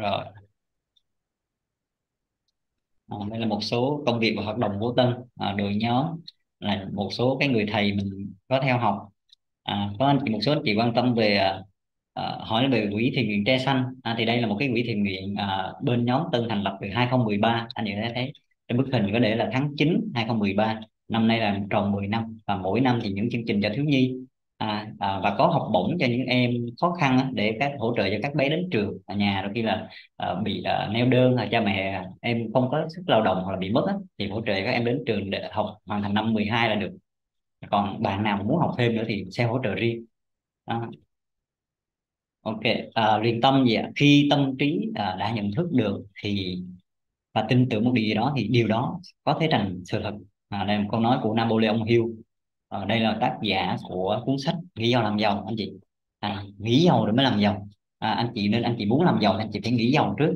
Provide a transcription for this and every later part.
rồi. À, đây là một số công việc và hoạt động của Tân à, đội nhóm là một số cái người thầy mình có theo học. À, có anh chị một số anh chị quan tâm về à, à hỏi về quỹ thiện nguyện tre xanh. À, thì đây là một cái quỹ thiện nguyện à, bên nhóm Tân thành lập từ 2013 anh chị thấy thấy trên bức hình có để là tháng 9 2013 năm nay là tròn 10 năm và mỗi năm thì những chương trình cho thiếu nhi à, à, và có học bổng cho những em khó khăn để các hỗ trợ cho các bé đến trường ở nhà. Đôi khi là à, bị à, neo đơn hoặc cha mẹ em không có sức lao động hoặc là bị mất á, thì hỗ trợ các em đến trường để học hoàn thành năm 12 là được. Còn bạn nào muốn học thêm nữa thì sẽ hỗ trợ riêng. À. ok à, riêng tâm gì ạ? Khi tâm trí à, đã nhận thức được thì và tin tưởng một điều gì đó thì điều đó có thể thành sự thật. À, đây là một câu nói của Napoleon Hill à, đây là tác giả của cuốn sách nghĩ giàu làm giàu anh chị. À, nghĩ giàu rồi mới làm giàu à, anh chị nên anh chị muốn làm giàu thì anh chị phải nghĩ giàu trước.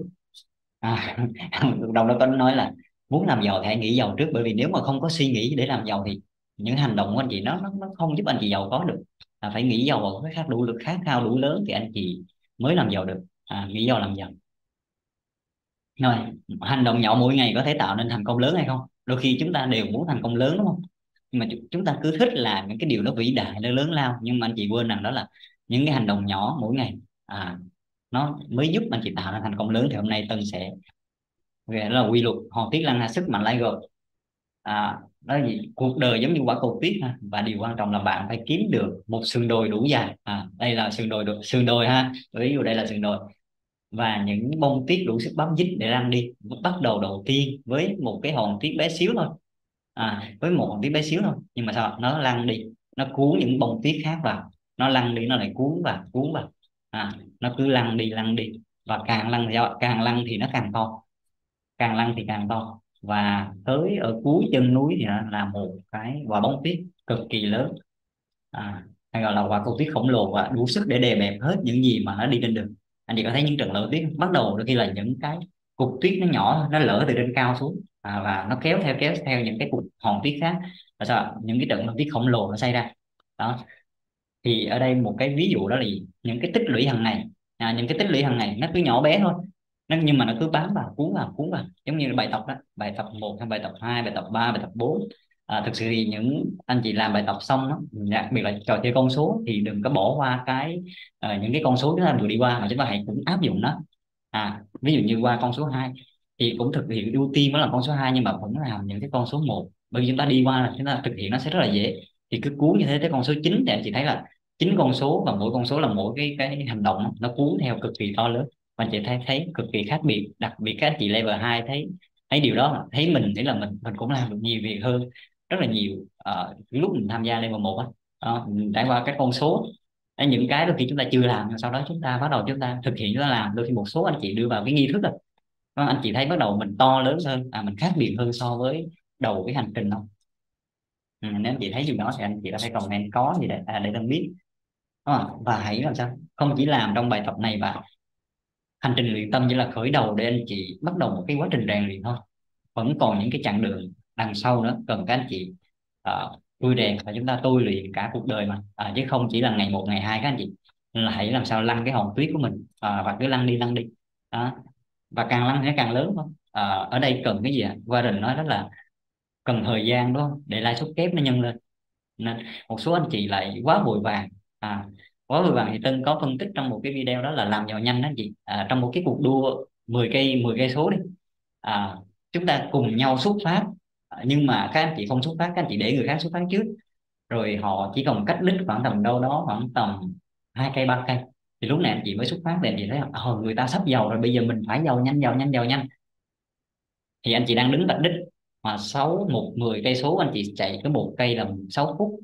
À, đầu đó có nói là muốn làm giàu thì hãy nghĩ giàu trước bởi vì nếu mà không có suy nghĩ để làm giàu thì những hành động của anh chị nó nó, nó không giúp anh chị giàu có được. À, phải nghĩ giàu vào cái khác đủ lực khát khao đủ lớn thì anh chị mới làm giàu được. À, nghĩ giàu làm giàu rồi hành động nhỏ mỗi ngày có thể tạo nên thành công lớn hay không? Đôi khi chúng ta đều muốn thành công lớn đúng không? Nhưng mà chúng ta cứ thích làm những cái điều nó vĩ đại, nó lớn lao. Nhưng mà anh chị quên rằng đó là những cái hành động nhỏ mỗi ngày à nó mới giúp anh chị tạo ra thành công lớn thì hôm nay tân sẽ về đó là quy luật. Hòn tiết lăng sức mạnh lại rồi. À đó là gì? Cuộc đời giống như quả cầu tuyết ha. Và điều quan trọng là bạn phải kiếm được một sườn đồi đủ dài. À đây là sườn đồi được sườn đồi ha. Ví dụ đây là sườn đồi. Và những bông tuyết đủ sức bám dính để lăn đi. Bắt đầu đầu tiên với một cái hòn tuyết bé xíu thôi à, với một hòn tuyết bé xíu thôi. Nhưng mà sao nó lăn đi. Nó cuốn những bông tuyết khác vào. Nó lăn đi nó lại cuốn vào cuốn vào. À, nó cứ lăn đi lăn đi. Và càng lăn thì càng lăn thì nó càng to. Càng lăn thì càng to. Và tới ở cuối chân núi thì là một cái quả bóng tuyết cực kỳ lớn. À, hay gọi là quả cầu tuyết khổng lồ và đủ sức để đè bẹp hết những gì mà nó đi trên đường. Anh chị có thấy những trận lở tuyết bắt đầu đôi khi là những cái cục tuyết nó nhỏ nó lỡ từ trên cao xuống. À, và nó kéo theo kéo theo những cái cục hòn tuyết khác. Và sao những cái trận tuyết khổng lồ nó xảy ra. Đó. Thì ở đây một cái ví dụ đó là gì? những cái tích lũy hàng ngày. À, những cái tích lũy hàng ngày nó cứ nhỏ bé thôi. Nó nhưng mà nó cứ bám vào cuốn vào cuốn vào. Giống như bài tập đó bài tập một hay bài tập hai bài tập ba bài tập bốn. À, thực sự thì những anh chị làm bài tập xong đó, đặc biệt là trò chơi con số thì đừng có bỏ qua cái uh, những cái con số chúng ta vừa đi qua mà chúng ta hãy cũng áp dụng nó à ví dụ như qua con số 2 thì cũng thực hiện ưu tiên mới là con số 2 nhưng mà vẫn làm những cái con số 1 bởi vì chúng ta đi qua là chúng ta thực hiện nó sẽ rất là dễ. Thì cứ cuốn như thế tới con số 9 thì anh chị thấy là chín con số và mỗi con số là mỗi cái cái hành động nó cuốn theo cực kỳ to lớn. Và anh chị thấy thấy cực kỳ khác biệt. Đặc biệt các chị level 2 thấy thấy điều đó thấy mình nghĩ là mình mình cũng làm được nhiều việc hơn rất là nhiều uh, lúc mình tham gia level một á. Uh, trải qua các con số Đấy, những cái đôi khi chúng ta chưa làm sau đó chúng ta bắt đầu chúng ta thực hiện chúng ta làm. Đôi khi một số anh chị đưa vào cái nghi thức rồi. Đó, anh chị thấy bắt đầu mình to lớn hơn à, mình khác biệt hơn so với đầu cái hành trình không? Ừ, nếu anh chị thấy điều đó thì anh chị có thể comment có gì để à, để tôi biết. À, và hãy làm sao? Không chỉ làm trong bài tập này và hành trình luyện tâm chỉ là khởi đầu để anh chị bắt đầu một cái quá trình rèn luyện thôi. Vẫn còn những cái chặng đường đằng sau nữa cần các anh chị uh, tôi rèn và chúng ta tôi luyện cả cuộc đời mà. À, chứ không chỉ là ngày một ngày hai các anh chị. Là hãy làm sao lăn cái hòn tuyết của mình. À, và cứ lăn đi lăn đi. Đó. và càng lăn thì nó càng lớn không à, ở đây cần cái gì ạ? Warren nói đó là cần thời gian đó để lãi suất kép nó nhân lên. Nên một số anh chị lại quá vội vàng. À, quá vội vàng thì Tân có phân tích trong một cái video đó là làm giàu nhanh đó chị. À, trong một cái cuộc đua 10 cây 10 cây số đi. À, chúng ta cùng nhau xuất phát nhưng mà các anh chị không xuất phát các anh chị để người khác xuất phát trước rồi họ chỉ còn cách đích khoảng tầm đâu đó khoảng tầm hai cây ba cây thì lúc này anh chị mới xuất phát để anh chị thấy ờ người ta sắp giàu rồi bây giờ mình phải giàu nhanh giàu nhanh giàu nhanh thì anh chị đang đứng vạch đích mà sáu một mười cây số anh chị chạy cái một cây là 6 phút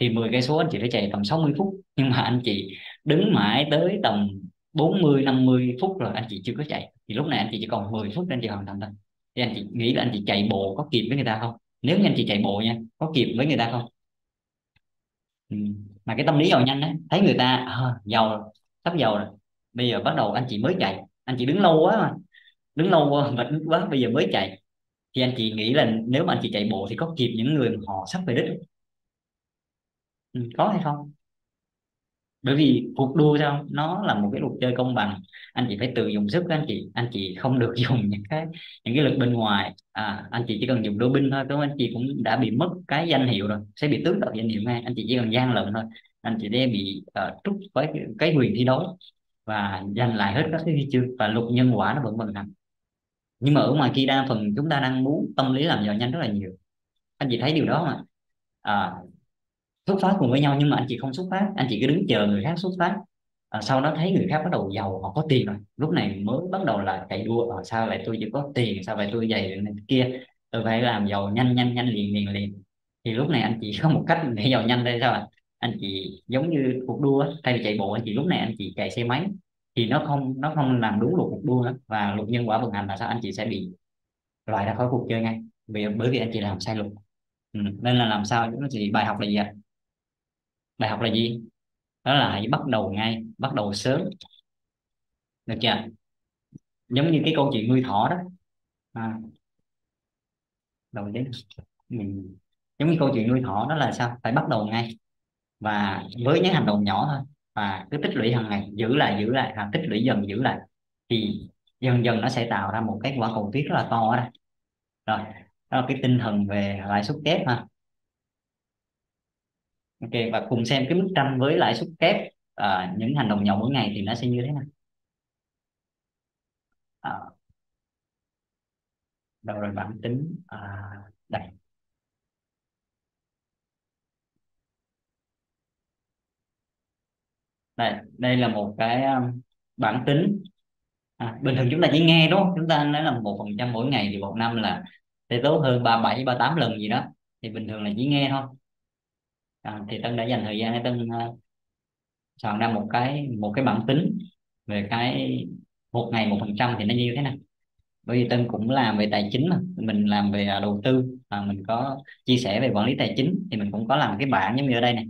thì 10 cây số anh chị phải chạy tầm 60 phút nhưng mà anh chị đứng mãi tới tầm 40 50 phút rồi anh chị chưa có chạy thì lúc này anh chị chỉ còn 10 phút để anh chị hoàn thành thôi thì anh chị nghĩ là anh chị chạy bộ có kịp với người ta không? Nếu như anh chị chạy bộ nha có kịp với người ta không? Ừ. mà cái tâm lý giàu nhanh đấy thấy người ta à, giàu sắp giàu rồi. Bây giờ bắt đầu anh chị mới chạy anh chị đứng lâu quá mà đứng lâu quá mệt quá bây giờ mới chạy. Thì anh chị nghĩ là nếu mà anh chị chạy bộ thì có kịp những người mà họ sắp về đích ừ, có hay không? Bởi vì cuộc đua sao nó là một cái luật chơi công bằng. Anh chị phải tự dùng sức anh chị. Anh chị không được dùng những cái những cái lực bên ngoài. À, anh chị chỉ cần dùng đôi binh thôi đúng anh chị cũng đã bị mất cái danh hiệu rồi sẽ bị tước đoạt danh hiệu ngay. Anh chị chỉ cần gian lận thôi. Anh chị sẽ bị uh, trút với cái, cái quyền thi đấu và giành lại hết các cái huy chương và luật nhân quả nó vẫn vận hành. Nhưng mà ở ngoài kia đa phần chúng ta đang muốn tâm lý làm giàu nhanh rất là nhiều. Anh chị thấy điều đó mà à, xuất phát cùng với nhau nhưng mà anh chị không xuất phát anh chị cứ đứng chờ người khác xuất phát. À, sau đó thấy người khác bắt đầu giàu họ có tiền rồi. Lúc này mới bắt đầu là chạy đua à, sao lại tôi chỉ có tiền sao vậy tôi dày này kia? Tôi phải làm giàu nhanh nhanh nhanh liền liền liền. Thì lúc này anh chị có một cách để giàu nhanh đây sao ạ? Anh chị giống như cuộc đua thay vì chạy bộ anh chị lúc này anh chị chạy xe máy. Thì nó không nó không làm đúng luật cuộc đua nữa. và luật nhân quả vận hành là sao? Anh chị sẽ bị loại ra khỏi cuộc chơi ngay. Vì bởi vì anh chị làm sai luật. Ừ. nên là làm sao? Chúng thì bài học là gì ạ? Bài học là gì? Đó là hãy bắt đầu ngay bắt đầu sớm. Được chưa? Giống như cái câu chuyện nuôi thỏ đó. À, đầu đến mình giống như câu chuyện nuôi thỏ đó là sao? Phải bắt đầu ngay. Và với những hành động nhỏ thôi. Và cứ tích lũy hàng ngày giữ lại giữ lại hàng tích lũy dần giữ lại. Thì dần dần nó sẽ tạo ra một cái quả cầu tuyết rất là to đó. Đây rồi đó là cái tinh thần về lãi suất kép ha ok và cùng xem cái bức tranh với lãi suất kép à, những hành động nhỏ mỗi ngày thì nó sẽ như thế nào? À, đâu rồi bảng tính à, đây đây đây là một cái à, bản bảng tính. À, bình thường chúng ta chỉ nghe đúng không? Chúng ta nói là một phần trăm mỗi ngày thì một năm là sẽ tốt hơn ba bảy ba tám lần gì đó. Thì bình thường là chỉ nghe thôi à, thì tân đã dành thời gian để tân uh, soạn ra một cái một cái bảng tính về cái một ngày một phần trăm thì nó như thế nào. Bởi vì tân cũng làm về tài chính mà mình làm về à, đầu tư và mình có chia sẻ về quản lý tài chính thì mình cũng có làm cái bảng giống như ở đây này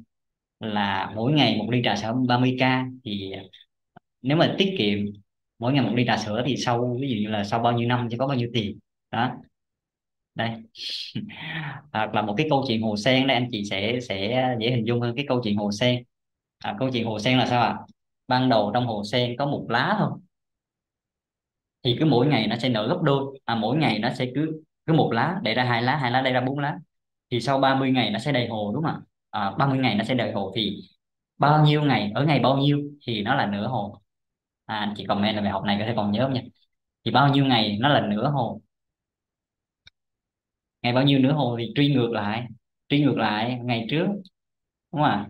là mỗi ngày một ly trà sữa 30k thì à, nếu mà tiết kiệm mỗi ngày một ly trà sữa thì sau ví dụ như là sau bao nhiêu năm sẽ có bao nhiêu tiền. Đó đây. Hoặc là một cái câu chuyện hồ sen đây anh chị sẽ sẽ dễ hình dung hơn cái câu chuyện hồ sen. À, câu chuyện hồ sen là sao ạ? À? ban đầu trong hồ sen có một lá thôi. Thì cứ mỗi ngày nó sẽ nở gấp đôi. À, mỗi ngày nó sẽ cứ cứ một lá để ra hai lá hai lá đây ra bốn lá. Thì sau 30 ngày nó sẽ đầy hồ đúng không ạ? À, 30 ngày nó sẽ đầy hồ. Thì bao nhiêu ngày ở ngày bao nhiêu thì nó là nửa hồ. À, anh chị comment là bài học này có thể còn nhớ không nha? Thì bao nhiêu ngày nó là nửa hồ ngày bao nhiêu nữa hồi thì truy ngược lại truy ngược lại. Ngày trước đúng không ạ?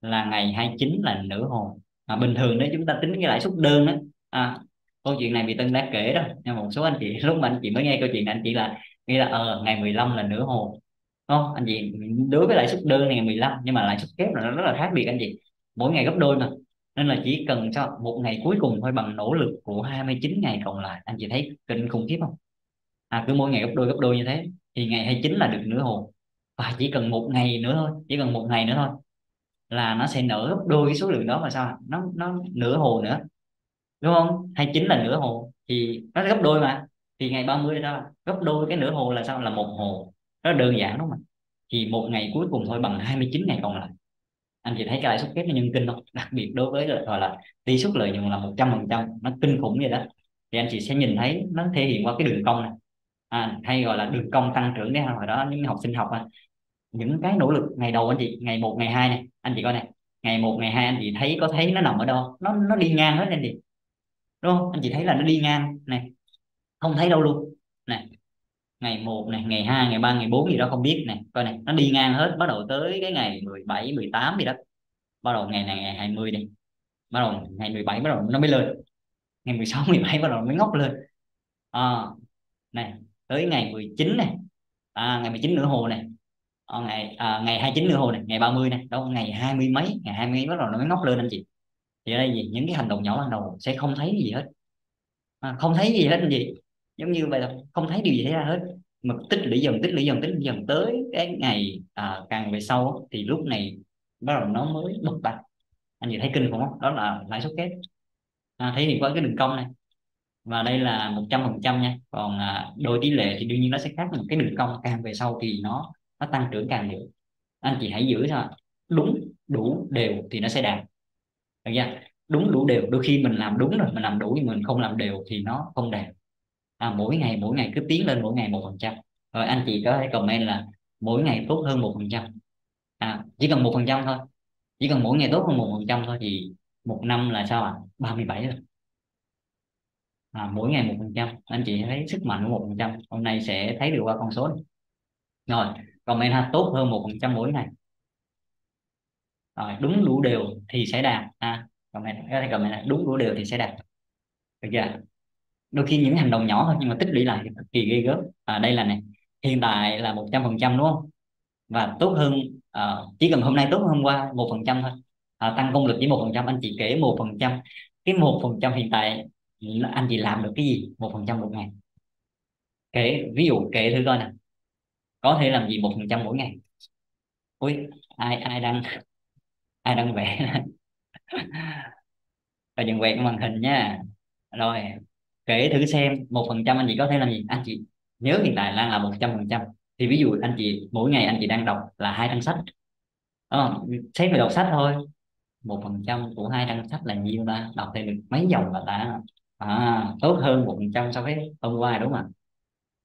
Là ngày 29 là nửa hồn, à, bình thường nếu chúng ta tính cái lãi suất đơn đó. À, câu chuyện này bị Tân đã kể đó. Nhưng một số anh chị lúc mà anh chị mới nghe câu chuyện này anh chị là nghĩ là ờ ngày 15 là nửa hồn, không? Anh chị đối với lãi suất đơn này ngày 15 nhưng mà lãi suất kép là nó rất là khác biệt anh chị. Mỗi ngày gấp đôi mà. Nên là chỉ cần cho một ngày cuối cùng thôi bằng nỗ lực của 29 ngày còn lại. Anh chị thấy kinh khủng khiếp không? À cứ mỗi ngày gấp đôi gấp đôi như thế, thì ngày 29 là được nửa hồ. Và chỉ cần một ngày nữa thôi, chỉ cần một ngày nữa thôi là nó sẽ nở gấp đôi cái số lượng đó mà sao nó nó nửa hồ nữa, đúng không? 29 là nửa hồ, thì nó gấp đôi mà. Thì ngày 30 mươi sao gấp đôi cái nửa hồ là sao? Là một hồ. Nó đơn giản đúng không thì một ngày cuối cùng thôi bằng 29 ngày còn lại. Anh chị thấy cái lãi suất kép nó nhân kinh không? Đặc biệt đối với gọi là tỷ suất lợi nhuận là một trăm phần trăm. Nó kinh khủng vậy đó. Thì anh chị sẽ nhìn thấy nó thể hiện qua cái đường cong này à, hay gọi là đường cong tăng trưởng đấy hồi đó những học sinh học à. những cái nỗ lực ngày đầu anh chị ngày một ngày hai này anh chị coi này ngày một ngày hai anh chị thấy có thấy nó nằm ở đâu? Nó nó đi ngang hết anh chị. Đúng không? Anh chị thấy là nó đi ngang này không thấy đâu luôn. Này ngày 1 này ngày 2 ngày 3 ngày 4 gì đó không biết này coi này nó đi ngang hết bắt đầu tới cái ngày 17 18 gì đó. Bắt đầu ngày này ngày 20 đi bắt đầu ngày 17 bắt đầu nó mới lên. Ngày 16 17 bắt đầu nó mới ngóc lên. À, này tới ngày 19 này à, ngày 19 nửa hồ này à, ngày à, ngày 29 nửa hồ này ngày 30 này đâu ngày 20 mấy ngày 20 mấy bắt đầu nó mới ngóc lên anh chị. Thì ở đây gì những cái hành động nhỏ ban đầu sẽ không thấy gì hết. À, không thấy gì hết anh chị. Giống như vậy là không thấy điều gì xảy ra hết. Mà tích lũy dần tích lũy dần tích lũy dần tới cái ngày à, càng về sau thì lúc này bắt đầu nó mới bật bạch. Anh chị thấy kinh không đó là lãi suất kép. À, thể hiện qua cái đường cong này và đây là một trăm phần trăm nha. Còn à, đôi tỷ lệ thì đương nhiên nó sẽ khác một cái đường cong. Càng về sau thì nó nó tăng trưởng càng nhiều. Anh chị hãy giữ cho đúng đủ đều thì nó sẽ đạt. Được chưa? Đúng đủ đều. Đôi khi mình làm đúng rồi mình làm đủ nhưng mình không làm đều thì nó không đạt. À, mỗi ngày mỗi ngày cứ tiến lên mỗi ngày một phần trăm. Rồi anh chị có thể comment là mỗi ngày tốt hơn một phần trăm. À chỉ cần một phần trăm thôi. Chỉ cần mỗi ngày tốt hơn một phần trăm thôi thì một năm là sao ạ? à? 37 rồi à, mỗi ngày một phần trăm. Anh chị thấy sức mạnh của một phần trăm. Hôm nay sẽ thấy được qua con số này. rồi comment ha. Tốt hơn một phần trăm mỗi ngày. Rồi đúng đủ đều thì sẽ đạt. À comment có thể comment là đúng đủ đều thì sẽ đạt. Được chưa? Đôi khi những hành động nhỏ thôi nhưng mà tích lũy lại thì cực kỳ ghê gớm. À, đây là này. Hiện tại là một trăm phần trăm đúng không? Và tốt hơn à, chỉ cần hôm nay tốt hơn hôm qua một phần trăm thôi. À, tăng công lực chỉ một phần trăm. Anh chị kể một phần trăm. Cái một phần trăm hiện tại anh chị làm được cái gì? Một phần trăm một ngày. Kể ví dụ kể thử coi nè. Có thể làm gì một phần trăm mỗi ngày? Ui ai ai đang ai đang vẽ? Và dừng quẹt màn hình nha. Rồi kể thử xem một phần trăm anh chị có thể làm gì? Anh chị nhớ hiện tại đang là một trăm phần trăm. Thì ví dụ anh chị mỗi ngày anh chị đang đọc là hai trang sách. À, xét về đọc sách thôi. Một phần trăm của hai trang sách là nhiêu ta? Đọc thêm được mấy dòng là ta? À, tốt hơn một phần trăm so với hôm qua đúng không ạ?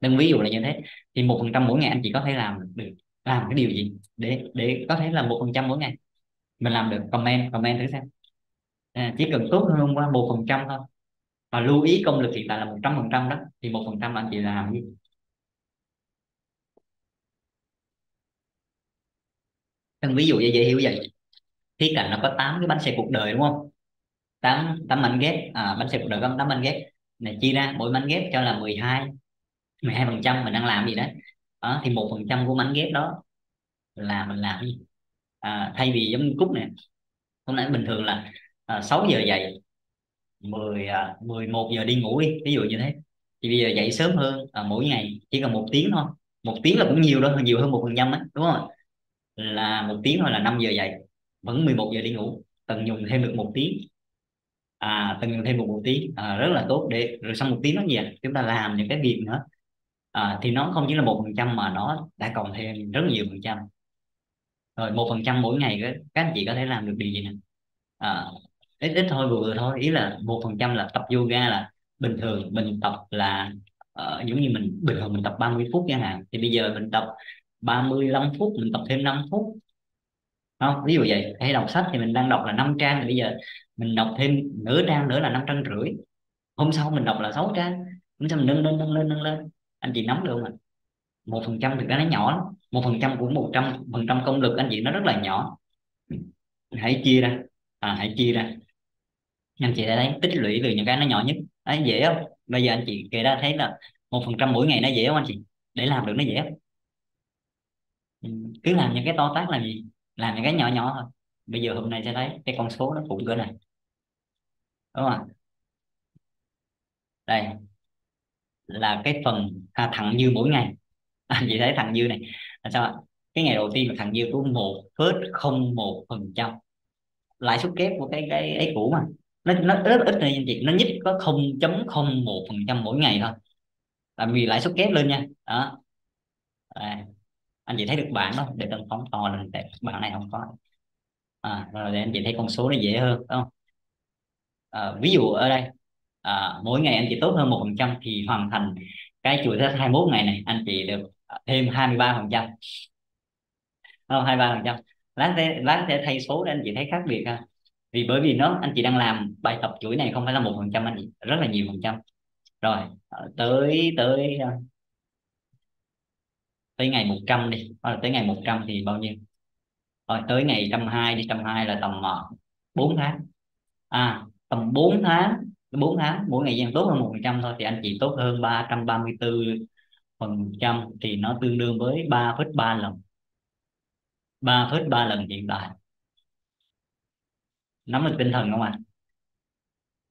Đừng ví dụ là như thế. Thì một phần trăm mỗi ngày anh chị có thể làm được làm cái điều gì để để có thể là một phần trăm mỗi ngày? Mình làm được comment comment thử xem. À, chỉ cần tốt hơn hôm qua một phần trăm thôi. Và lưu ý công lực hiện tại là một trăm phần trăm đó thì một phần trăm anh chị làm gì Thân ví dụ như dễ hiểu vậy khía cạnh nó có 8 cái bánh xe cuộc đời đúng không? 8 8 mảnh ghép à, bánh xe cuộc đời có 8 mảnh ghép. Này chia ra mỗi mảnh ghép cho là 12 12 phần trăm mình đang làm gì đấy đó, thì một phần trăm của mảnh ghép đó là mình làm gì? À, thay vì giống như cúc này hôm nay bình thường là à, 6 giờ dậy 10 à, 11 giờ đi ngủ đi ví dụ như thế. Thì bây giờ dậy sớm hơn à, mỗi ngày chỉ cần một tiếng thôi. Một tiếng là cũng nhiều đó nhiều hơn một phần trăm đúng không là một tiếng thôi là 5 giờ dậy vẫn 11 giờ đi ngủ tận dụng thêm được một tiếng à tận dụng thêm một, buổi tiếng à, rất là tốt để rồi sau một tiếng nó gì à? chúng ta làm những cái việc nữa. À, thì nó không chỉ là một phần trăm mà nó đã cộng thêm rất nhiều phần trăm. Rồi một phần trăm mỗi ngày các anh chị có thể làm được điều gì nè? À, ít ít thôi vừa vừa thôi. Ý là một phần trăm là tập yoga là bình thường mình tập là uh, giống như mình bình thường mình tập 30 phút chẳng hạn. Thì bây giờ mình tập 35 phút mình tập thêm 5 phút không ví dụ vậy. Hay đọc sách thì mình đang đọc là 5 trang thì bây giờ mình đọc thêm nửa trang nữa là năm trang rưỡi. Hôm sau mình đọc là 6 trang. Hôm sau mình nâng lên nâng lên nâng lên. Anh chị nắm được không ạ? Một phần trăm thực ra nó nhỏ lắm. Một phần trăm của một trăm phần trăm công lực anh chị nó rất là nhỏ. Hãy chia ra. À, hãy chia ra. Anh chị thấy tích lũy từ những cái nó nhỏ nhất. Đấy dễ không? Bây giờ anh chị kể ra thấy là một phần trăm mỗi ngày nó dễ không anh chị? Để làm được nó dễ không? Cứ làm những cái to tác là gì? Làm những cái nhỏ nhỏ thôi. Bây giờ hôm nay sẽ thấy cái con số nó phụ cỡ này. Đúng không đây. Là cái phần à, thặng dư mỗi ngày. Anh chị thấy thặng dư này. Là sao ạ? Cái ngày đầu tiên là thặng dư của một phớt không một phần trăm. Lãi suất kép của cái cái ấy cũ mà. Nó nó rất ít này anh chị. Nó nhích có 0.01 phần trăm mỗi ngày thôi. Tại vì lãi suất kép lên nha. Đó. Đây anh chị thấy được bảng đó để tân phóng to lên để bảng này không có. À, rồi để anh chị thấy con số nó dễ hơn đúng không? À, ví dụ ở đây à, mỗi ngày anh chị tốt hơn một phần trăm thì hoàn thành cái chuỗi test 21 ngày này anh chị được thêm 23 phần trăm. Không? 23 phần trăm. Lát sẽ lát sẽ thay số để anh chị thấy khác biệt ha. Vì bởi vì nó anh chị đang làm bài tập chuỗi này không phải là một phần trăm anh chị rất là nhiều phần trăm. Rồi à, tới tới à, tới ngày 100 đi. Hoặc là tới ngày 100 thì bao nhiêu? Rồi tới ngày trăm hai đi. Trăm hai là tầm ờ, uh, 4 tháng. À tầm 4 tháng 4 tháng mỗi ngày gian tốt hơn một phần trăm thôi thì anh chị tốt hơn 334 phần trăm thì nó tương đương với 3,3 lần. 3,3 lần hiện tại. Nắm được tinh thần không ạ? À?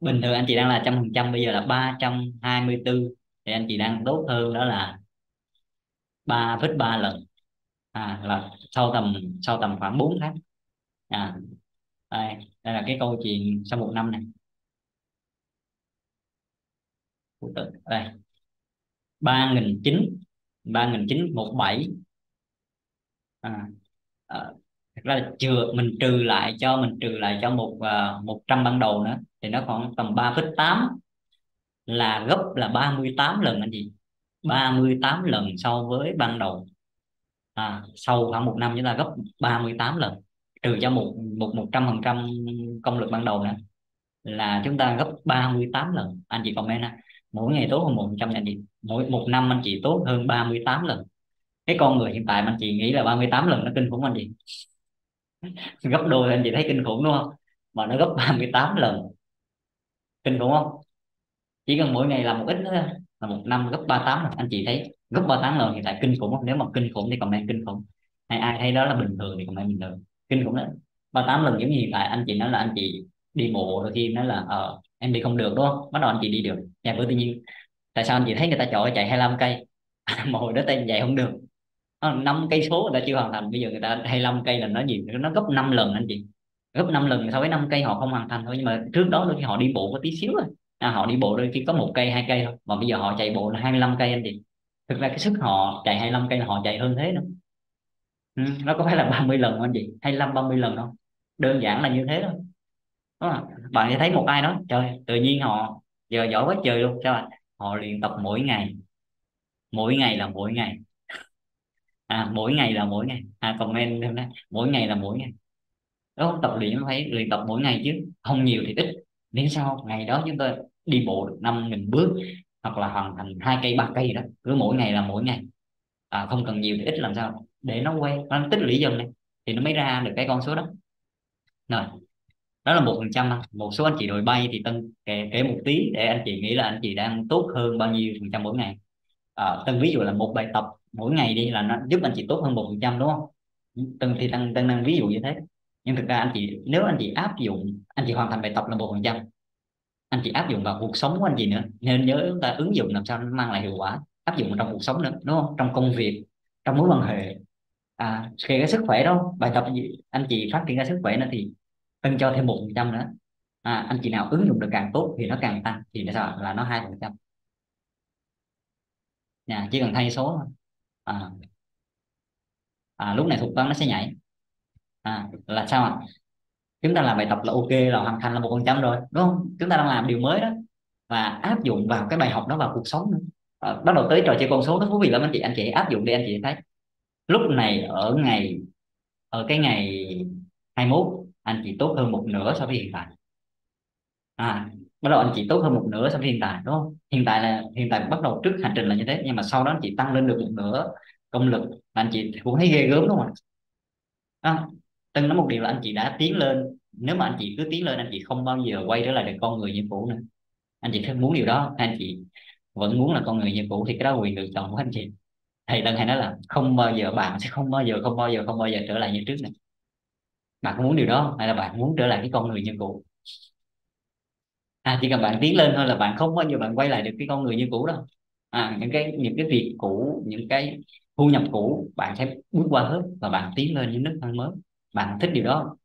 bình thường anh chị đang là trăm phần trăm bây giờ là 324 thì anh chị đang tốt hơn đó là 3,3 lần. À là sau tầm sau tầm khoảng 4 tháng. À đây, đây là cái câu chuyện sau một năm này. Đây. ba nghìn chín ba nghìn chín một bảy. À, à, ra là trừ mình trừ lại cho mình trừ lại cho một à, một trăm ban đầu nữa thì nó khoảng tầm 3,8 là gấp là 38 lần anh chị. 38 lần so với ban đầu. À, sau khoảng một năm chúng ta gấp 38 lần trừ cho một một một trăm phần trăm công lực ban đầu nữa là chúng ta gấp 38 lần. Anh chị comment ha mỗi ngày tốt hơn một trăm anh chị. Mỗi một năm anh chị tốt hơn 38 lần. Cái con người hiện tại anh chị nghĩ là 38 lần nó kinh khủng anh chị? Gấp đôi anh chị thấy kinh khủng đúng không? Mà nó gấp 38 lần. Kinh khủng không? Chỉ cần mỗi ngày làm một ít nữa là một năm gấp 38 lần anh chị thấy. Gấp 38 lần hiện tại kinh khủng không nếu mà kinh khủng thì comment kinh khủng. Hay ai thấy đó là bình thường thì comment bình thường. Kinh khủng đấy 38 lần giống như hiện tại, anh chị nói là anh chị đi bộ rồi khi nói là ờ em đi không được, đúng không? Bắt đầu anh chị đi được nhà bữa tự nhiên, tại sao anh chị thấy người ta chọn chạy 25 cây? Mà hồi đó tay chạy không được. Năm cây số người ta chưa hoàn thành. Bây giờ người ta 25 cây là nó gì? Nó gấp 5 lần anh chị. Gấp 5 lần so với 5 cây họ không hoàn thành thôi. Nhưng mà trước đó đôi khi họ đi bộ có tí xíu rồi à, họ đi bộ đôi khi có một cây hai cây thôi. Mà bây giờ họ chạy bộ là 25 cây anh chị. Thực ra cái sức họ chạy 25 cây là họ chạy hơn thế nữa. Ừ, nó có phải là 30 lần không anh chị? 25 30 lần không? Đơn giản là như thế thôi. Đúng không? bạn sẽ thấy một ai đó trời tự nhiên họ giờ giỏi quá trời luôn. Các bạn họ luyện tập mỗi ngày. Mỗi ngày là mỗi ngày. À mỗi ngày là mỗi ngày. À comment thêm đó. Mỗi ngày là mỗi ngày. Đúng không? Tập luyện phải luyện tập mỗi ngày chứ. Không nhiều thì ít nên sao ngày đó chúng tôi đi bộ được năm nghìn bước hoặc là hoàn thành hai cây ba cây đó cứ mỗi ngày là mỗi ngày. À, không cần nhiều thì ít làm sao? Để nó quen nó tích lũy dần này thì nó mới ra được cái con số đó. Rồi đó là một phần trăm một số anh chị đội bay thì tân kể, kể một tí để anh chị nghĩ là anh chị đang tốt hơn bao nhiêu phần trăm mỗi ngày. À, tân ví dụ là một bài tập mỗi ngày đi là nó giúp anh chị tốt hơn một phần trăm đúng không? Tân thì tân tân đang ví dụ như thế nhưng thực ra anh chị nếu anh chị áp dụng anh chị hoàn thành bài tập là một phần trăm. Anh chị áp dụng vào cuộc sống của anh chị nữa. Nên nhớ chúng ta ứng dụng làm sao nó mang lại hiệu quả áp dụng trong cuộc sống nữa đúng không? Trong công việc trong mối quan hệ. À kể cái sức khỏe đó bài tập gì anh chị phát triển ra sức khỏe nữa thì phân cho thêm một phần trăm nữa. À, anh chị nào ứng dụng được càng tốt thì nó càng tăng thì nó sao là nó hai phần trăm. Dạ, chỉ cần thay số thôi. À, à, lúc này thuật toán nó sẽ nhảy à, là sao ạ? Chúng ta làm bài tập là ok là hoàn thành là một phần trăm rồi đúng không? Chúng ta đang làm điều mới đó và áp dụng vào cái bài học đó vào cuộc sống nữa. À, bắt đầu tới trò chơi con số nó thú vị lắm anh chị. Anh chị áp dụng đi anh chị thấy. Lúc này ở ngày ở cái ngày 21 anh chị tốt hơn một nửa so với hiện tại. À bắt đầu anh chị tốt hơn một nửa so với hiện tại đúng không? Hiện tại là hiện tại bắt đầu trước hành trình là như thế nhưng mà sau đó anh chị tăng lên được một nửa công lực anh chị cũng thấy ghê gớm đúng không ạ? À, tân nói một điều là anh chị đã tiến lên. Nếu mà anh chị cứ tiến lên, anh chị không bao giờ quay trở lại được con người như cũ nữa. Anh chị muốn điều đó. Anh chị vẫn muốn là con người như cũ thì cái đó quyền lựa chọn của anh chị. Thầy tân hay nói là không bao giờ, bạn sẽ không bao giờ, không bao giờ, không bao giờ trở lại như trước này bạn muốn điều đó hay là bạn muốn trở lại cái con người như cũ? À chỉ cần bạn tiến lên thôi là bạn không bao giờ bạn quay lại được cái con người như cũ đâu. À những cái những cái việc cũ, những cái thu nhập cũ, bạn sẽ bước qua hết và bạn tiến lên những nước thang mới bạn thích điều đó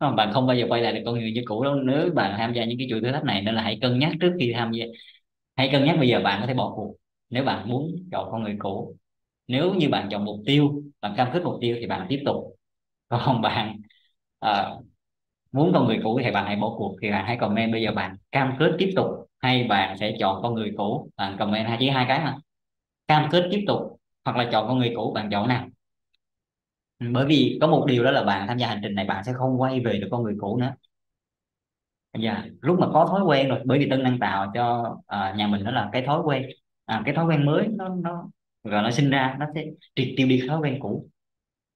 không, bạn không bao giờ quay lại được con người như cũ đâu. Nếu bạn tham gia những cái chuỗi thử thách này nên là hãy cân nhắc trước khi tham gia. Hãy cân nhắc bây giờ bạn có thể bỏ cuộc. Nếu bạn muốn chọn con người cũ nếu như bạn chọn mục tiêu bạn cam kết mục tiêu thì bạn tiếp tục. Còn bạn uh, muốn con người cũ thì bạn hãy bỏ cuộc. Thì bạn hãy comment bây giờ bạn cam kết tiếp tục hay bạn sẽ chọn con người cũ? Bạn comment hai chỉ hai cái mà. Cam kết tiếp tục hoặc là chọn con người cũ bạn chọn nào? Ừ. bởi vì có một điều đó là bạn tham gia hành trình này bạn sẽ không quay về được con người cũ nữa. Dạ lúc mà có thói quen rồi bởi vì tân đang tạo cho uh, nhà mình đó là cái thói quen à, cái thói quen mới nó nó rồi nó sinh ra nó sẽ triệt tiêu đi thói quen cũ.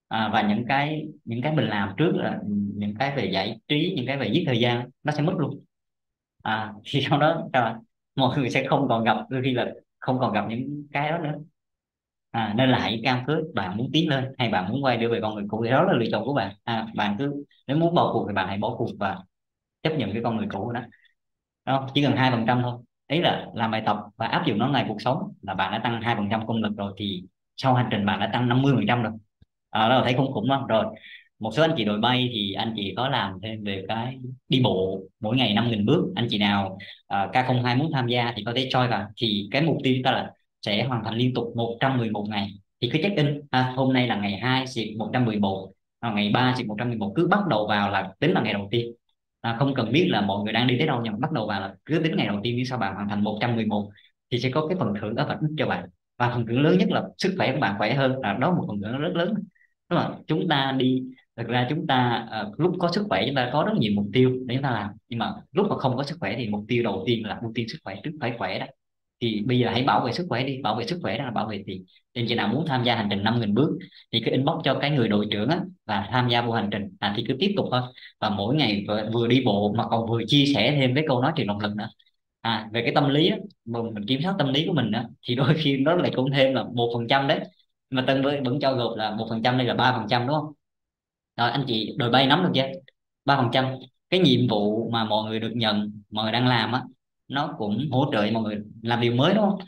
À, và những cái những cái mình làm trước là những cái về giải trí những cái về giết thời gian nó sẽ mất luôn. À thì sau đó mọi người sẽ không còn gặp đôi khi là không còn gặp những cái đó nữa à, nên là hãy cam kết bạn muốn tiến lên hay bạn muốn quay trở về con người cũ thì đó là lựa chọn của bạn. À, bạn cứ nếu muốn bỏ cuộc thì bạn hãy bỏ cuộc và chấp nhận cái con người cũ đó đó chỉ cần hai phần trăm thôi. Ý là làm bài tập và áp dụng nó ngày cuộc sống là bạn đã tăng hai phần trăm công lực rồi thì sau hành trình bạn đã tăng 50 phần trăm rồi. À, đó là thấy cũng khủng không rồi một số anh chị đội bay thì anh chị có làm thêm về cái đi bộ mỗi ngày 5.000 bước. Anh chị nào à, uh, K02 muốn tham gia thì có thể choi vào. Thì cái mục tiêu ta là sẽ hoàn thành liên tục 111 ngày. Thì cứ check in à, hôm nay là ngày 2 xịt 111 à, ngày 3 xịt 111 cứ bắt đầu vào là tính là ngày đầu tiên. À, không cần biết là mọi người đang đi tới đâu nhưng mà bắt đầu vào là cứ tính ngày đầu tiên như sau bạn hoàn thành 111 thì sẽ có cái phần thưởng ở phần cho bạn. Và phần thưởng lớn nhất là sức khỏe của bạn khỏe hơn là đó một phần thưởng rất lớn. Đúng không chúng ta đi thực ra chúng ta uh, lúc có sức khỏe chúng ta có rất nhiều mục tiêu để chúng ta làm nhưng mà lúc mà không có sức khỏe thì mục tiêu đầu tiên là ưu tiên sức khỏe trước phải khỏe đó thì bây giờ hãy bảo vệ sức khỏe đi bảo vệ sức khỏe đó là bảo vệ tiền nên chị nào muốn tham gia hành trình 5.000 bước thì cứ inbox cho cái người đội trưởng á, và tham gia vô hành trình. À, thì cứ tiếp tục thôi. Và mỗi ngày vừa, vừa đi bộ mà còn vừa chia sẻ thêm cái câu nói truyền động lực nữa. À về cái tâm lý á, mà mình kiểm soát tâm lý của mình á, thì đôi khi nó lại cũng thêm là một phần trăm đấy. Mà tân vẫn cho gộp là một phần trăm đây là ba phần trăm đúng không? Rồi anh chị đội bay nắm được chưa? Ba phần trăm. Cái nhiệm vụ mà mọi người được nhận mọi người đang làm á nó cũng hỗ trợ mọi người làm điều mới đúng không?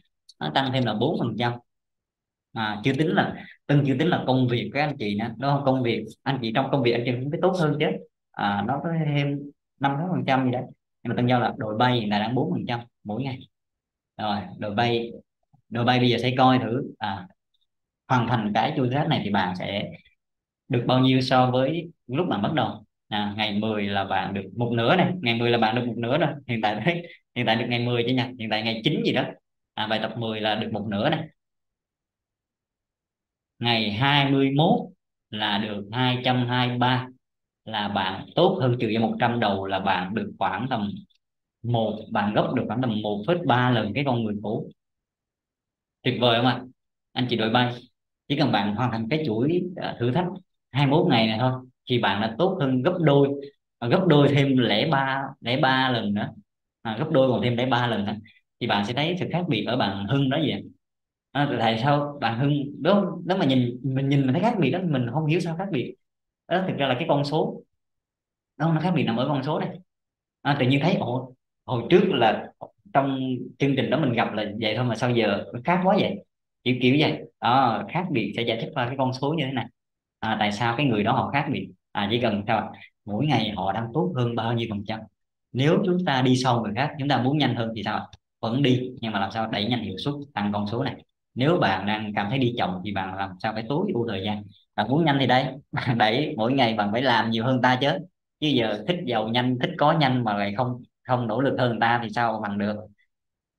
Nó tăng thêm là bốn phần trăm. À, chưa tính là từng chưa tính là công việc của anh chị nữa đúng không? Công việc anh chị trong công việc anh chị cũng phải tốt hơn chứ. À, nó có thêm năm sáu phần trăm gì đấy. Nhưng mà tân giao là đội bay là đang bốn phần trăm mỗi ngày. Rồi đội bay đội bay bây giờ sẽ coi thử à, hoàn thành cái chuỗi thử này thì bạn sẽ được bao nhiêu so với lúc bạn bắt đầu. À, ngày 10 là bạn được một nửa này ngày 10 là bạn được một nửa rồi. Hiện tại đấy hiện tại được ngày 10 chứ nha. Hiện tại ngày 9 gì đó. À, bài tập 10 là được một nửa này. Ngày 21 là được 223 là bạn tốt hơn trừ cho 100 đầu là bạn được khoảng tầm một bạn gấp được khoảng tầm 1,3 lần cái con người cũ. Tuyệt vời không ạ? À? anh chị đội bay chỉ cần bạn hoàn thành cái chuỗi à, thử thách 21 ngày này thôi thì bạn đã tốt hơn gấp đôi à, gấp đôi thêm lẻ ba lẻ ba lần nữa à, gấp đôi còn thêm lẻ ba lần thì bạn sẽ thấy sự khác biệt ở bạn Hưng đó gì à, tại sao bạn Hưng đó đó mà nhìn mình nhìn mình thấy khác biệt đó mình không hiểu sao khác biệt. Đó thực ra là cái con số đó nó khác biệt nằm ở con số này. À, tự nhiên thấy ồ hồi trước là trong chương trình đó mình gặp là vậy thôi mà sao giờ khác quá vậy? Kiểu kiểu vậy. À, khác biệt sẽ giải thích qua cái con số như thế này. À, tại sao cái người đó họ khác biệt? À chỉ cần sao mỗi ngày họ đang tốt hơn bao nhiêu phần trăm nếu chúng ta đi sau người khác chúng ta muốn nhanh hơn thì sao? Vẫn đi nhưng mà làm sao đẩy nhanh hiệu suất tăng con số này? Nếu bạn đang cảm thấy đi chậm thì bạn làm sao phải tối ưu thời gian? Bạn muốn nhanh thì đây bạn đẩy mỗi ngày bạn phải làm nhiều hơn ta chứ. Chứ giờ thích giàu nhanh thích có nhanh mà lại không không nỗ lực hơn người ta thì sao bằng được?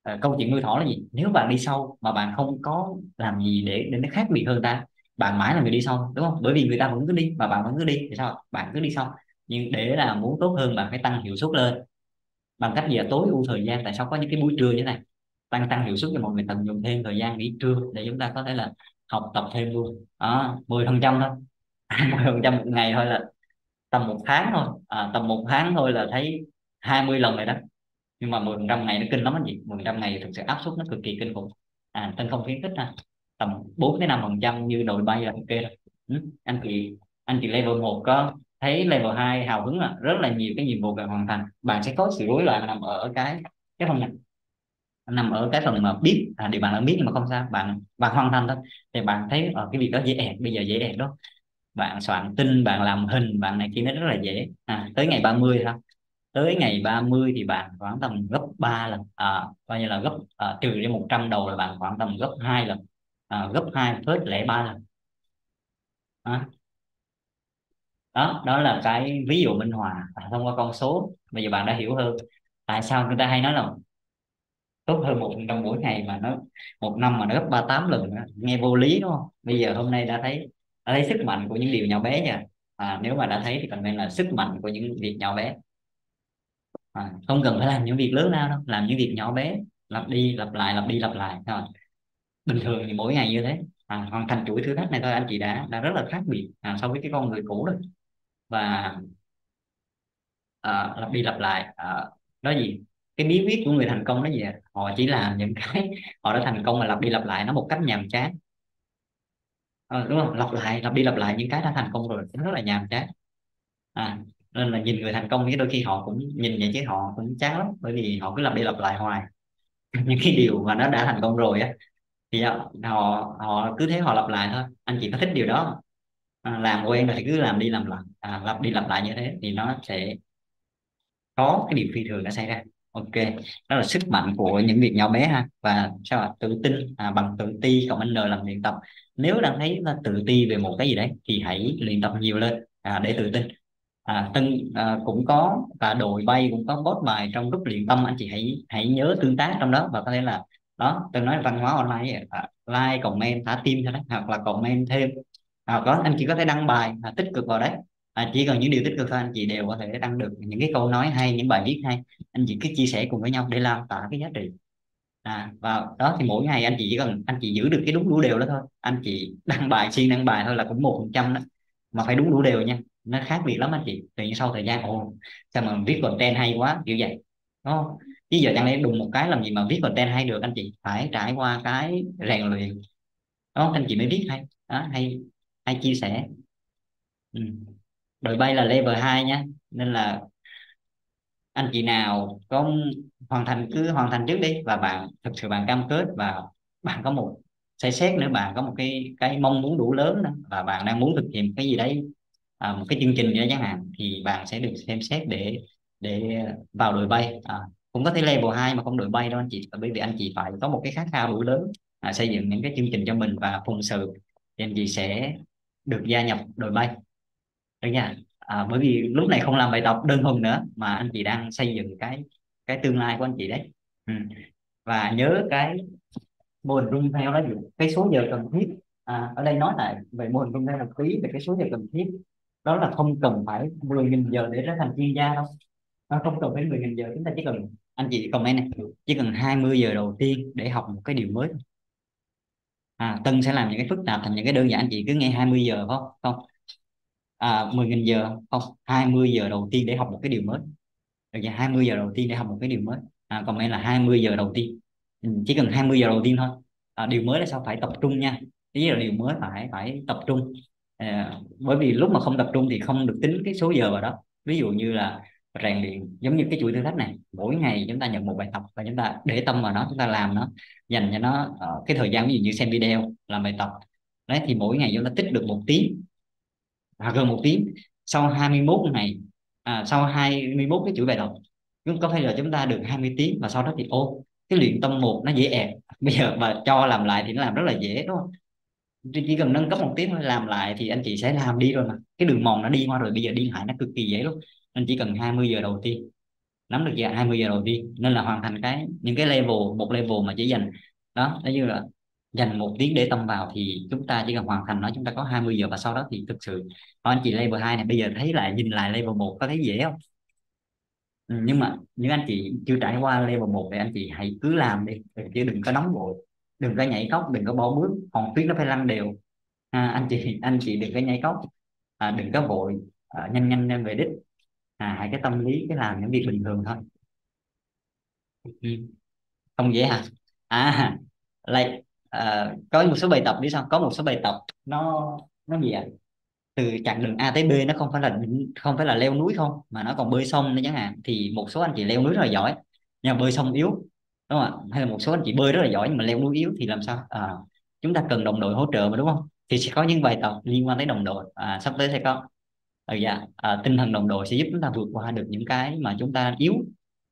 À, câu chuyện nuôi thỏ là gì? Nếu bạn đi sâu mà bạn không có làm gì để để nó khác biệt hơn ta bạn mãi là người đi sau đúng không? Bởi vì người ta vẫn cứ đi mà bạn vẫn cứ đi thì sao? Bạn cứ đi sau nhưng để là muốn tốt hơn bạn phải tăng hiệu suất lên. Bằng cách là tối ưu thời gian tại sao có những cái buổi trưa như thế này? Tăng tăng hiệu suất cho mọi người tận dụng thêm thời gian nghỉ trưa để chúng ta có thể là học tập thêm luôn. Đó mười phần trăm thôi. Mười phần trăm một ngày thôi là tầm một tháng thôi. À, tầm một tháng thôi là thấy 20 lần rồi đó. Nhưng mà 10 phần trăm ngày nó kinh lắm anh chị. 10 trăm ngày thực sự áp suất nó cực kỳ kinh khủng. À tên không khuyến khích ha. Tầm 4 đến 5 phần trăm như đội bay là ok rồi ừ. anh chị anh chị level 1 có thấy level 2 hào hứng là rất là nhiều cái nhiệm vụ cần hoàn thành. Bạn sẽ có sự rối loạn nằm ở cái cái phần này. Nằm ở cái phần mà biết à, địa bạn đã biết nhưng mà không sao. Bạn bạn hoàn thành thôi. Thì bạn thấy ở cái việc đó dễ ẹt bây giờ dễ ẹt đó. Bạn soạn tin bạn làm hình bạn này kia nó rất là dễ. À, tới ngày 30 thôi. Tới ngày 30 thì bạn khoảng tầm gấp 3 lần. À, coi như là gấp à, trừ đi 100 đầu là bạn khoảng tầm gấp hai lần. À, gấp hai phết lẻ ba lần. À đó đó là cái ví dụ minh họa thông qua con số. Bây giờ bạn đã hiểu hơn tại sao người ta hay nói là tốt hơn một trong mỗi ngày mà nó một năm mà nó gấp ba tám lần đó. nghe vô lý đúng không? Bây giờ hôm nay đã thấy đã thấy sức mạnh của những điều nhỏ bé nha. À, nếu mà đã thấy thì cần nên là sức mạnh của những việc nhỏ bé. À, không cần phải làm những việc lớn lao đâu làm những việc nhỏ bé lặp đi lặp lại lặp đi lặp lại thôi bình thường thì mỗi ngày như thế. À, hoàn thành chuỗi thử thách này thôi anh chị đã đã rất là khác biệt à, so với cái con người cũ rồi và uh, lặp đi lặp lại ờ, uh, đó gì? Cái bí quyết của người thành công đó gì họ chỉ làm những cái họ đã thành công mà lặp đi lặp lại nó một cách nhàm chán. À, đúng không? Lặp lại lặp đi lặp lại những cái đã thành công rồi nó rất là nhàm chán. À, nên là nhìn người thành công thì đôi khi họ cũng nhìn vậy chứ họ cũng chán lắm bởi vì họ cứ lặp đi lặp lại hoài. Những cái điều mà nó đã thành công rồi á thì họ họ cứ thế họ lặp lại thôi. Anh chị có thích điều đó à, làm quen rồi thì cứ làm đi làm lại. À, lặp đi lặp lại như thế thì nó sẽ có cái điều phi thường đã xảy ra. Ok đó là sức mạnh của những việc nhỏ bé ha. Và sao ạ? Tự tin à, bằng tự ti cộng n làm luyện tập. Nếu đang thấy là tự ti về một cái gì đấy thì hãy luyện tập nhiều lên à, để tự tin. À, Tân à, cũng có và đội bay cũng có post bài trong group luyện tâm anh chị hãy hãy nhớ tương tác trong đó. Và có thể là đó tôi nói văn hóa online à, like comment thả tim thôi đó hoặc là comment thêm à, có anh chị có thể đăng bài à, tích cực vào đấy. À, chỉ cần những điều tích cực thôi anh chị đều có thể đăng được những cái câu nói hay những bài viết hay. Anh chị cứ chia sẻ cùng với nhau để lan tỏa cái giá trị. À và đó thì mỗi ngày anh chị chỉ cần anh chị giữ được cái đúng đủ đều đó thôi. Anh chị đăng bài xuyên đăng bài thôi là cũng một phần trăm đó. Mà phải đúng đủ đều nha nó khác biệt lắm anh chị. Tự nhiên sau thời gian ồ sao mà viết content hay quá kiểu vậy đó chứ giờ đang lấy đùng một cái làm gì mà viết content hay được anh chị phải trải qua cái rèn luyện đó anh chị mới viết hay đó hay hay chia sẻ? Ừ. đội bay là level 2 nhé nên là anh chị nào có hoàn thành cứ hoàn thành trước đi và bạn thực sự bạn cam kết và bạn có một sẽ xét nữa bạn có một cái cái mong muốn đủ lớn đó và bạn đang muốn thực hiện cái gì đấy à, một cái chương trình gì đó chẳng hạn thì bạn sẽ được xem xét để để vào đội bay. À, cũng có thể level 2 mà không đội bay đâu anh chị bởi vì anh chị phải có một cái khát khao đủ lớn à, xây dựng những cái chương trình cho mình và phụng sự. Thì anh chị sẽ được gia nhập đội bay. Được nha. À, bởi vì lúc này không làm bài tập đơn thuần nữa mà anh chị đang xây dựng cái cái tương lai của anh chị đấy. Ừ. và nhớ cái mô hình rung theo đó cái số giờ cần thiết. À, ở đây nói lại về mô hình rung theo một tí về cái số giờ cần thiết. Đó là không cần phải 10.000 giờ để trở thành chuyên gia đâu. Nó không cần phải 10.000 giờ chúng ta chỉ cần anh chị comment này chỉ cần 20 giờ đầu tiên để học một cái điều mới à, Tân sẽ làm những cái phức tạp thành những cái đơn giản chị cứ nghe 20 giờ không? Không. À, 10.000 giờ không 20 giờ đầu tiên để học một cái điều mới. Được chưa? 20 giờ đầu tiên để học một cái điều mới. À, comment là 20 giờ đầu tiên. Ừ, chỉ cần 20 giờ đầu tiên thôi. À, điều mới là sao? Phải tập trung nha. Ý là điều mới? Phải phải tập trung. À, bởi vì lúc mà không tập trung thì không được tính cái số giờ vào đó. Ví dụ như là rèn luyện giống như cái chuỗi thử thách này. Mỗi ngày chúng ta nhận một bài tập và chúng ta để tâm vào nó chúng ta làm nó dành cho nó uh, cái thời gian ví dụ như xem video làm bài tập. Đấy thì mỗi ngày chúng ta tích được một tiếng. À, gần một tiếng. Sau 21 ngày à, sau 21 cái chuỗi bài tập chúng có thể là chúng ta được 20 tiếng và sau đó thì ô cái luyện tâm một nó dễ ẹt bây giờ mà cho làm lại thì nó làm rất là dễ đúng không? Chỉ cần nâng cấp một tiếng thôi làm lại thì anh chị sẽ làm đi rồi mà. Cái đường mòn nó đi qua rồi bây giờ đi lại nó cực kỳ dễ luôn anh chỉ cần 20 giờ đầu tiên nắm được giờ 20 giờ đầu tiên nên là hoàn thành cái những cái level một level mà chỉ dành đó nói như là dành một tiếng để tâm vào thì chúng ta chỉ cần hoàn thành nó chúng ta có 20 giờ và sau đó thì thực sự anh chị level 2 này bây giờ thấy lại nhìn lại level 1 có thấy dễ không? Ừ, nhưng mà những anh chị chưa trải qua level 1 thì anh chị hãy cứ làm đi chứ đừng có nóng vội đừng có nhảy cốc đừng có bỏ bước còn tuyết nó phải lăn đều. À, anh chị anh chị đừng có nhảy cốc à, đừng có vội à, nhanh nhanh nhanh về đích à hãy cái tâm lý cái làm những việc bình thường thôi. Ừ. không dễ hả? À lại à, có một số bài tập đi sao có một số bài tập nó nó gì ạ? À? từ chặng đường A tới B nó không phải là không phải là leo núi không? Mà nó còn bơi sông nữa chẳng hạn. Thì một số anh chị leo núi rất là giỏi nhưng mà bơi sông yếu đúng không ạ? Hay là một số anh chị bơi rất là giỏi nhưng mà leo núi yếu thì làm sao? À, chúng ta cần đồng đội hỗ trợ mà đúng không? Thì sẽ có những bài tập liên quan tới đồng đội. À, sắp tới sẽ có à, dạ. À, tinh thần đồng đội sẽ giúp chúng ta vượt qua được những cái mà chúng ta yếu.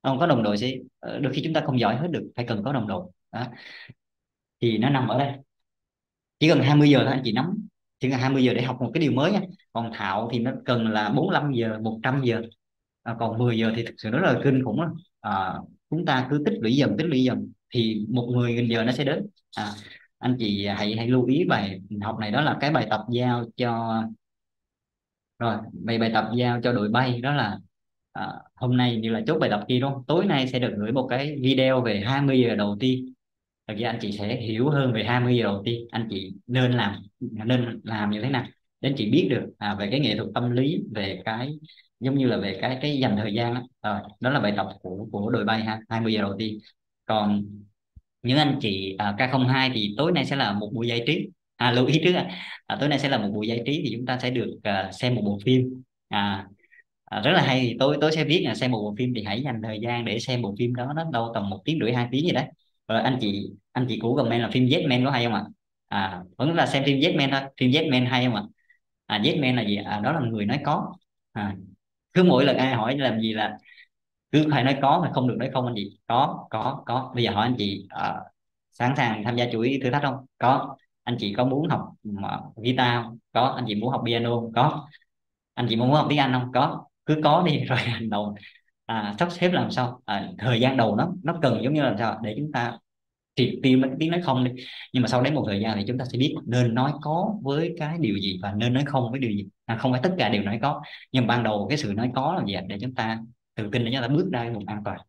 Không có đồng đội sẽ ờ, đôi khi chúng ta không giỏi hết được phải cần có đồng đội. Đó. thì nó nằm ở đây. Chỉ cần 20 giờ thôi anh chị nắm. Chỉ cần 20 giờ để học một cái điều mới nha. Còn thạo thì nó cần là 45 giờ 100 giờ. À, còn 10 giờ thì thực sự nó rất là kinh khủng lắm. À, chúng ta cứ tích lũy dần tích lũy dần thì một người nghìn giờ nó sẽ đến. À, anh chị hãy hãy lưu ý bài học này đó là cái bài tập giao cho rồi bài bài tập giao cho đội bay đó là à, hôm nay như là chốt bài tập kia đúng không? Tối nay sẽ được gửi một cái video về 20 giờ đầu tiên. Thật ra anh chị sẽ hiểu hơn về 20 giờ đầu tiên anh chị nên làm nên làm như thế nào để anh chị biết được à, về cái nghệ thuật tâm lý về cái giống như là về cái cái dành thời gian đó. Rồi, đó là bài tập của của đội bay ha 20 giờ đầu tiên. Còn những anh chị à, K02 thì tối nay sẽ là một buổi giải trí à, lưu ý trước à, tối nay sẽ là một buổi giải trí thì chúng ta sẽ được uh, xem một bộ phim. À, à, rất là hay. Thì tôi tôi sẽ viết là xem một bộ phim thì hãy dành thời gian để xem bộ phim đó. Nó đâu tầm một tiếng rưỡi hai tiếng gì đấy. Rồi anh chị anh chị cũ comment là phim Jetman có hay không ạ? À vẫn là xem phim Jetman thôi. Phim Jetman hay không ạ? À Jetman là gì à đó là người nói có. À, cứ mỗi lần ai hỏi làm gì là cứ phải nói có mà không được nói không anh chị. Có có có. Bây giờ hỏi anh chị à, sẵn sàng tham gia chuỗi thử thách không? Có anh chị có muốn học ờ, guitar không? Có. Anh chị muốn học piano không? Có. Anh chị muốn học tiếng anh không? Có. Cứ có đi rồi hành động. À, sắp xếp làm sao? À, thời gian đầu nó nó cần giống như là sao? Để chúng ta triệt tiêu mấy tiếng nói không đi. Nhưng mà sau đấy một thời gian thì chúng ta sẽ biết nên nói có với cái điều gì và nên nói không với điều gì. À, không phải tất cả đều nói có nhưng ban đầu cái sự nói có là gì để chúng ta tự tin để chúng ta bước ra vùng an toàn.